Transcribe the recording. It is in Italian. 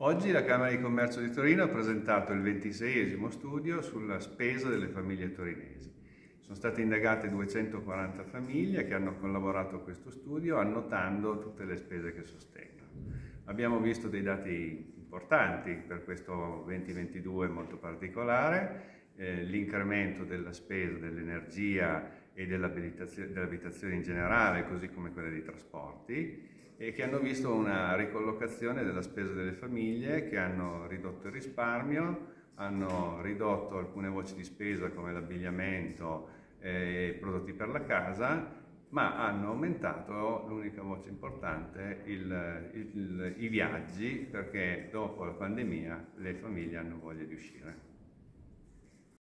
Oggi la Camera di Commercio di Torino ha presentato il 26 studio sulla spesa delle famiglie torinesi. Sono state indagate 240 famiglie che hanno collaborato a questo studio annotando tutte le spese che sostengono. Abbiamo visto dei dati importanti per questo 2022 molto particolare, eh, l'incremento della spesa dell'energia e dell'abitazione in generale, così come quella dei trasporti, e che hanno visto una ricollocazione della spesa delle famiglie, che hanno ridotto il risparmio, hanno ridotto alcune voci di spesa come l'abbigliamento e i prodotti per la casa, ma hanno aumentato, l'unica voce importante, il, il, i viaggi perché dopo la pandemia le famiglie hanno voglia di uscire.